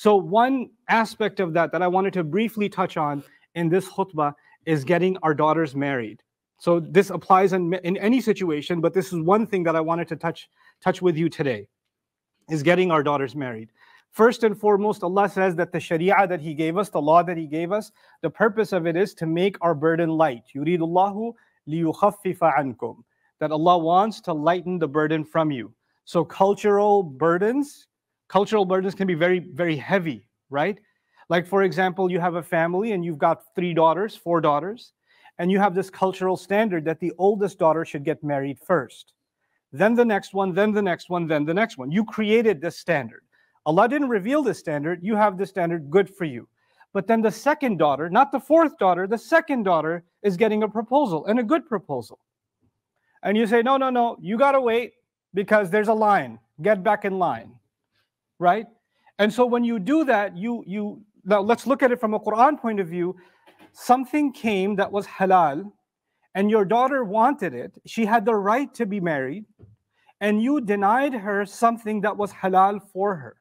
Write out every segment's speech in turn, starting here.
So, one aspect of that that I wanted to briefly touch on in this khutbah is getting our daughters married. So, this applies in, in any situation, but this is one thing that I wanted to touch, touch with you today is getting our daughters married. First and foremost, Allah says that the Sharia that He gave us, the law that He gave us, the purpose of it is to make our burden light. Yuridullahu liyukhaffifa ankum. That Allah wants to lighten the burden from you. So cultural burdens, cultural burdens can be very, very heavy, right? Like for example, you have a family and you've got three daughters, four daughters, and you have this cultural standard that the oldest daughter should get married first. Then the next one, then the next one, then the next one. You created this standard. Allah didn't reveal this standard. You have this standard, good for you. But then the second daughter, not the fourth daughter, the second daughter is getting a proposal and a good proposal. And you say, no, no, no, you got to wait because there's a line. Get back in line. Right? And so when you do that, you, you, now let's look at it from a Quran point of view. Something came that was halal, and your daughter wanted it. She had the right to be married, and you denied her something that was halal for her.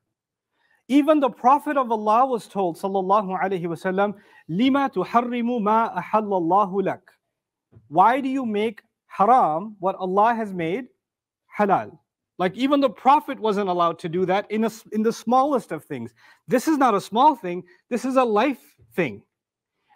Even the Prophet of Allah was told, sallallahu alaihi wasallam, "Lima tuharrimu ma ahallallahu lak." Why do you make haram what Allah has made halal? Like even the Prophet wasn't allowed to do that in a, in the smallest of things. This is not a small thing. This is a life thing.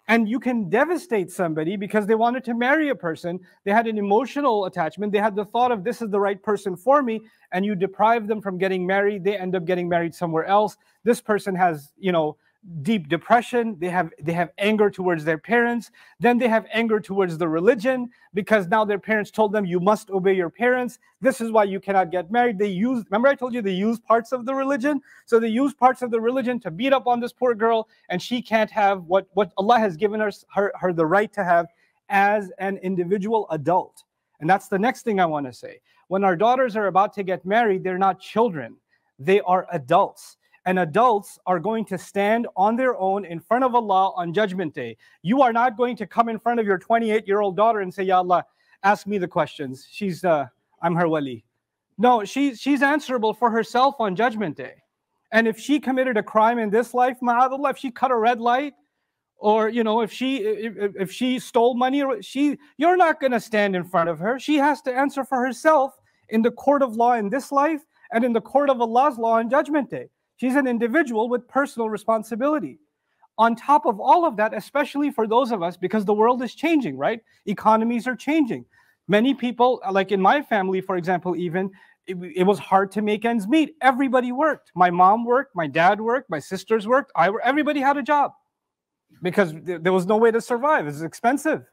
And you can devastate somebody because they wanted to marry a person. They had an emotional attachment. They had the thought of this is the right person for me. And you deprive them from getting married. They end up getting married somewhere else. This person has, you know, deep depression they have they have anger towards their parents then they have anger towards the religion because now their parents told them you must obey your parents. This is why you cannot get married. They use remember i told you they use parts of the religion? So they use parts of the religion to beat up on this poor girl and she can't have what what allah has given her her, her the right to have as an individual adult. And that's the next thing i want to say. When our daughters are about to get married they're not children. They are adults and adults are going to stand on their own in front of Allah on Judgment Day. You are not going to come in front of your 28 year old daughter and say, Ya Allah, ask me the questions. She's, uh, I'm her wali. No, she, she's answerable for herself on Judgment Day. And if she committed a crime in this life, ma'adallah, if she cut a red light, or you know, if she if, if she stole money, or she you're not going to stand in front of her. She has to answer for herself in the court of law in this life and in the court of Allah's law on Judgment Day. She's an individual with personal responsibility. On top of all of that, especially for those of us, because the world is changing, right? Economies are changing. Many people, like in my family, for example, even, it, it, was hard to make ends meet. Everybody worked. My mom worked, my dad worked, my sisters worked. I everybody had a job because th- there was no way to survive. It's expensive.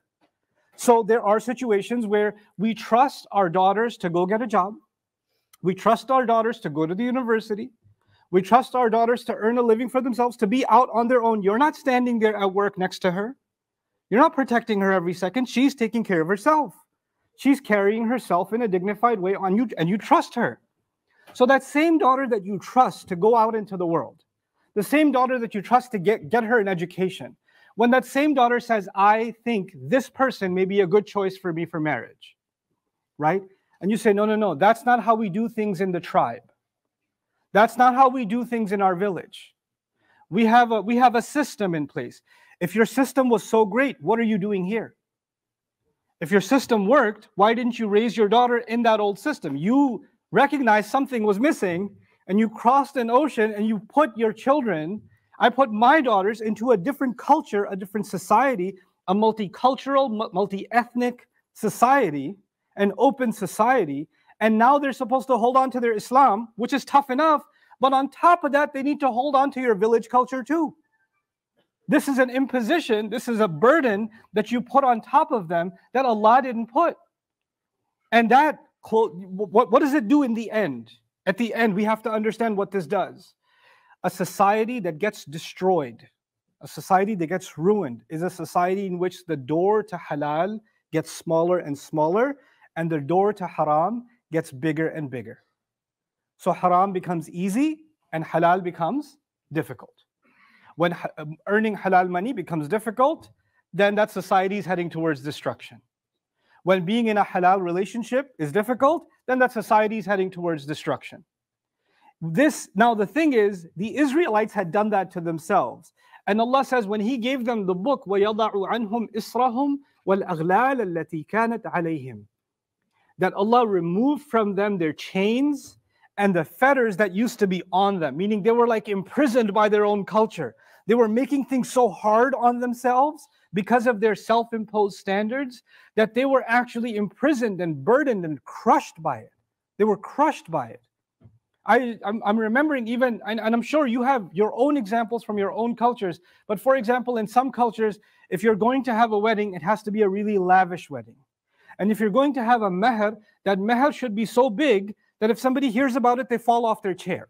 So there are situations where we trust our daughters to go get a job. We trust our daughters to go to the university. We trust our daughters to earn a living for themselves, to be out on their own. You're not standing there at work next to her. You're not protecting her every second. She's taking care of herself. She's carrying herself in a dignified way on you, and you trust her. So that same daughter that you trust to go out into the world, the same daughter that you trust to get, get her an education, when that same daughter says, I think this person may be a good choice for me for marriage, right? And you say, no, no, no, that's not how we do things in the tribe. That's not how we do things in our village. We have a we have a system in place. If your system was so great, what are you doing here? If your system worked, why didn't you raise your daughter in that old system? You recognized something was missing and you crossed an ocean and you put your children, I put my daughters into a different culture, a different society, a multicultural, multi ethnic society, an open society and now they're supposed to hold on to their Islam, which is tough enough. But on top of that, they need to hold on to your village culture too. This is an imposition, this is a burden that you put on top of them that Allah didn't put. And that, what, what does it do in the end? At the end, we have to understand what this does. A society that gets destroyed, a society that gets ruined, is a society in which the door to halal gets smaller and smaller, and the door to haram gets bigger and bigger. So haram becomes easy and halal becomes difficult. When um, earning halal money becomes difficult, then that society is heading towards destruction. When being in a halal relationship is difficult, then that society is heading towards destruction. this now the thing is the Israelites had done that to themselves. And Allah says when He gave them the book, وَيَضَعُ عَنْهُمْ إِسْرَهُمْ وَالْأَغْلَالَ الَّتِي كَانَتْ عَلَيْهِمْ that Allah removed from them their chains and the fetters that used to be on them, meaning they were like imprisoned by their own culture. They were making things so hard on themselves because of their self imposed standards that they were actually imprisoned and burdened and crushed by it. They were crushed by it. I, I'm, I'm remembering even, and, and I'm sure you have your own examples from your own cultures, but for example, in some cultures, if you're going to have a wedding, it has to be a really lavish wedding. And if you're going to have a meher, that meher should be so big that if somebody hears about it, they fall off their chair.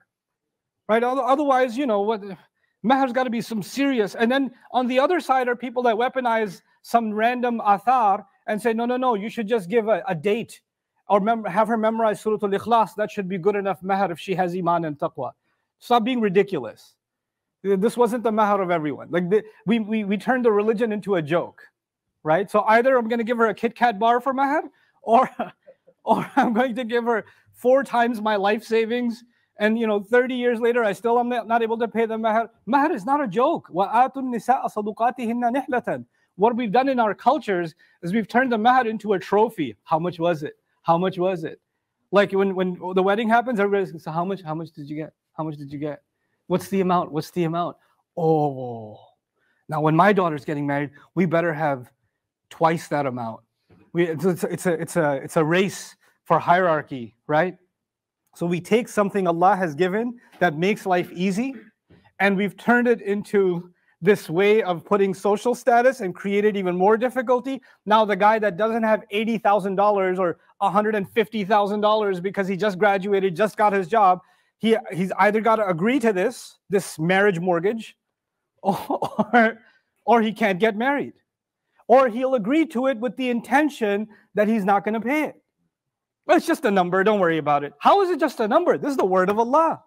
Right? Otherwise, you know, what meher's got to be some serious. And then on the other side are people that weaponize some random athar and say, no, no, no, you should just give a, a date or mem- have her memorize Surah Al Ikhlas. That should be good enough mahar if she has Iman and Taqwa. Stop being ridiculous. This wasn't the mahar of everyone. Like the, we, we, we turned the religion into a joke, right? So either I'm going to give her a Kit Kat bar for mahar, or, or I'm going to give her four times my life savings. And you know, 30 years later, I still am not, able to pay the mahar. Mahar is not a joke. What we've done in our cultures is we've turned the mahar into a trophy. How much was it? How much was it? Like when when the wedding happens, everybody's so how much? How much did you get? How much did you get? What's the amount? What's the amount? Oh, now when my daughter's getting married, we better have twice that amount. We it's, it's, it's a it's a it's a race for hierarchy, right? So we take something Allah has given that makes life easy, and we've turned it into this way of putting social status and created even more difficulty. Now, the guy that doesn't have $80,000 or $150,000 because he just graduated, just got his job, he, he's either got to agree to this, this marriage mortgage, or, or he can't get married. Or he'll agree to it with the intention that he's not going to pay it. Well, it's just a number. Don't worry about it. How is it just a number? This is the word of Allah.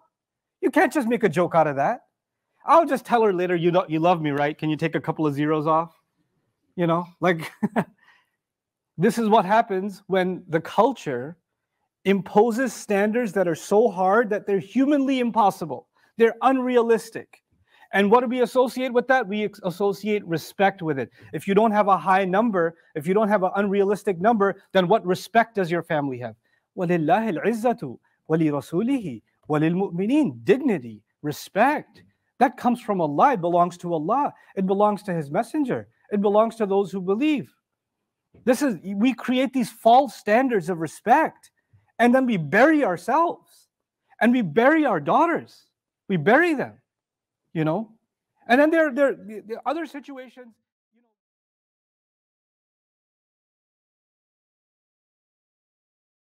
You can't just make a joke out of that. I'll just tell her later, you know, you love me, right? Can you take a couple of zeros off? You know, like this is what happens when the culture imposes standards that are so hard that they're humanly impossible. They're unrealistic. And what do we associate with that? We associate respect with it. If you don't have a high number, if you don't have an unrealistic number, then what respect does your family have? وَلِلَّهِ الْعِزَّةُ وَلِرَسُولِهِ وَلِلْمُؤْمِنِينَ Dignity, respect. That comes from Allah. It belongs to Allah. It belongs to His Messenger. It belongs to those who believe. This is we create these false standards of respect, and then we bury ourselves, and we bury our daughters. We bury them, you know. And then there, there, the, are other situations.